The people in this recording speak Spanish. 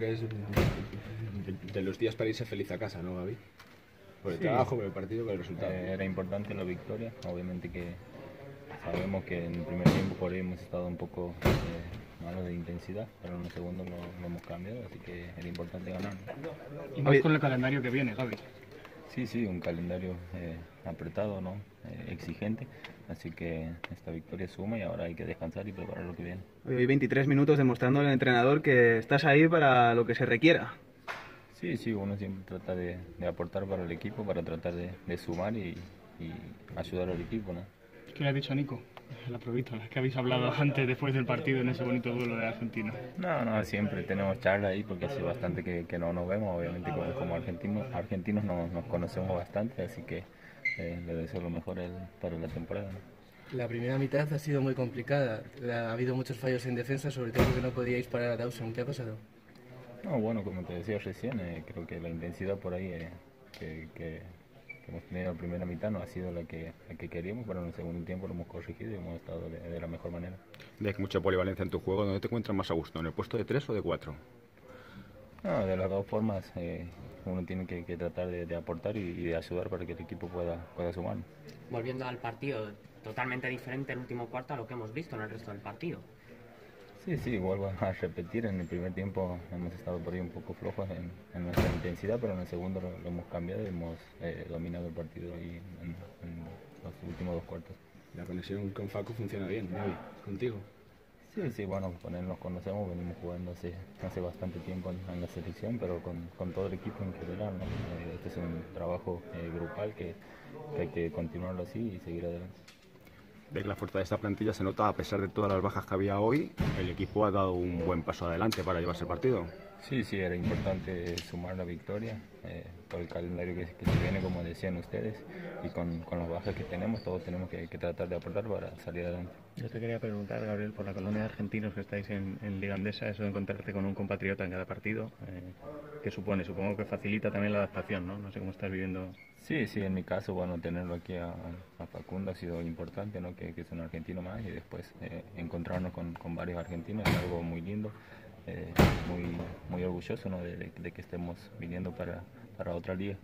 que es de los días para irse feliz a casa, ¿no, Gaby? Por el Sí. trabajo, por el partido, por el resultado. Eh, era importante la victoria. Obviamente que sabemos que en el primer tiempo por ahí hemos estado un poco eh, malos de intensidad, pero en el segundo lo, lo hemos cambiado, así que era importante ganar. Y más con el calendario que viene, Gaby. Sí, sí, un calendario eh, apretado, ¿no? Eh, exigente, así que esta victoria suma y ahora hay que descansar y preparar lo que viene. Hoy 23 minutos demostrando al entrenador que estás ahí para lo que se requiera. Sí, sí, uno siempre trata de, de aportar para el equipo, para tratar de, de sumar y, y ayudar al equipo, ¿no? ¿Qué le has dicho a Nico? La probita, la que habéis hablado antes, después del partido, en ese bonito duelo de Argentina. No, no, siempre tenemos charla ahí porque hace bastante que, que no nos vemos, obviamente como, como argentinos, argentinos nos, nos conocemos bastante, así que eh, le deseo lo mejor él para la temporada. La primera mitad ha sido muy complicada. Ha habido muchos fallos en defensa, sobre todo porque no podíais parar a Dawson. ¿Qué ha pasado? No, bueno, como te decía recién, eh, creo que la intensidad por ahí eh, que- que hemos tenido en la primera mitad no ha sido la que, la que queríamos, pero en el segundo tiempo lo hemos corregido y hemos estado de, de la mejor manera. Ves mucha polivalencia en tu juego. ¿Dónde te encuentras más a gusto? ¿En el puesto de 3 o de 4? No, de las dos formas eh, uno tiene que, que tratar de, de aportar y, y de ayudar para que el equipo pueda, pueda sumar. volviendo al partido, totalmente diferente el último cuarto a lo que hemos visto en el resto del partido. Sí, sí, vuelvo a repetir, en el primer tiempo hemos estado por ahí un poco flojos en, en nuestra intensidad, pero en el segundo lo, lo hemos cambiado y hemos eh, dominado el partido ahí en, en los últimos dos cuartos. La conexión con Facu funciona bien, Gaby. ¿Contigo? Sí, sí, bueno, con él nos conocemos, venimos jugando hace, hace bastante tiempo en, en la selección, pero con, con todo el equipo en general. ¿no? Eh, este es un trabajo eh, grupal que, que hay que continuarlo así y seguir adelante. Ves que la fuerza de esta plantilla se nota a pesar de todas las bajas que había hoy. El equipo ha dado un buen paso adelante para llevarse el partido. Sí, sí, era importante sumar la victoria eh, por el calendario que, que se viene, como decían ustedes, y con, con las bajas que tenemos, todos tenemos que, que tratar de aportar para salir adelante. Yo te quería preguntar, Gabriel, por la colonia de argentinos que estáis en, en Liga Andesa, eso de encontrarte con un compatriota en cada partido, eh, ¿qué supone? Supongo que facilita también la adaptación, ¿no? No sé cómo estás viviendo. Sí, sí, en mi caso, bueno, tenerlo aquí a, Facundo ha sido importante, ¿no? Que, es un argentino más y después eh, encontrarnos con, con varios argentinos es algo muy lindo, eh, muy, muy orgulloso, ¿no? De, de- de que estemos viniendo para, para otra liga.